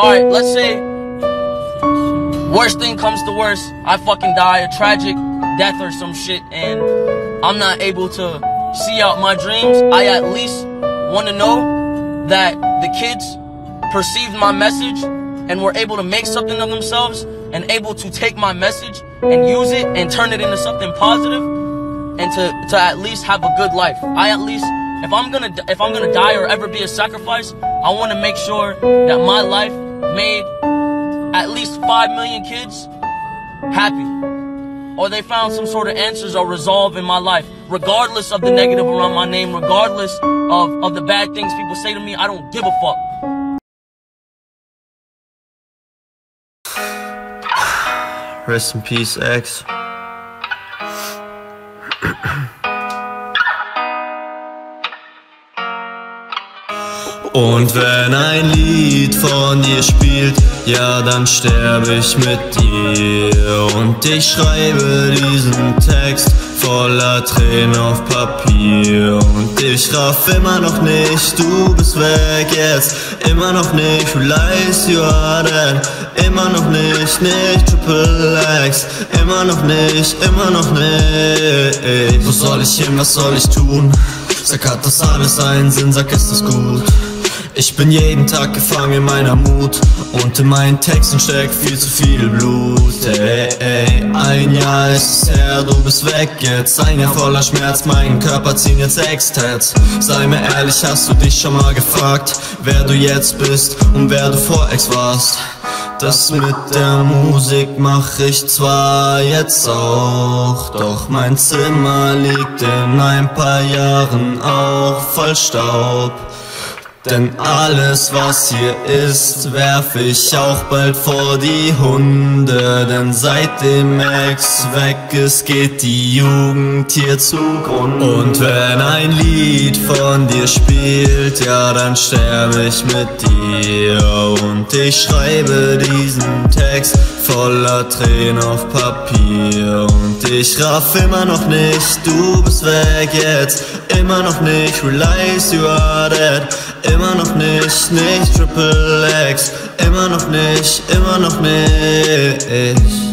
alright, let's oh. say worst thing comes to worst, I fucking die a tragic death or some shit, and I'm not able to see out my dreams. I at least want to know that the kids perceived my message and were able to make something of themselves and able to take my message and use it and turn it into something positive and to, to at least have a good life. I at least if I'm gonna if I'm gonna die or ever be a sacrifice, I want to make sure that my life made at least five million kids happy, or they found some sort of answers or resolve in my life, regardless of the negative around my name, regardless of of the bad things people say to me. I don't give a fuck. Rest in peace, X. Und wenn ein Lied von dir spielt, ja dann sterbe ich mit dir. Und ich schreibe diesen Text voller Tränen auf Papier. Und ich raff immer noch nicht, du bist weg jetzt. Immer noch nicht, realize you are dead. Immer noch nicht, nicht Triple X. Immer noch nicht, immer noch nicht. Wo soll ich hin, was soll ich tun? Sag, hat das alles einen Sinn, sag, ist das gut? Ich bin jeden Tag gefangen in meiner Mut Und in meinen Texten steckt viel zu viel Blut ey, ey. Ein Jahr ist es her, du bist weg jetzt Ein Jahr voller Schmerz, meinen Körper ziehen jetzt Extats Sei mir ehrlich, hast du dich schon mal gefragt Wer du jetzt bist und wer du vor Ex warst das mit der Musik mach ich zwar jetzt auch, doch mein Zimmer liegt in ein paar Jahren auch voll Staub. Denn alles, was hier ist, werf ich auch bald vor die Hunde. Denn seitdem Ex weg ist, geht die Jugend hier zugrunde. Und wenn ein Lied von dir spielt, ja, dann sterbe ich mit dir. Und ich schreibe diesen Text voller Tränen auf Papier. Und ich raff immer noch nicht, du bist weg jetzt. Immer noch nicht, realize you are dead. Immer noch nicht, nicht Triple X. Immer noch nicht, immer noch nicht.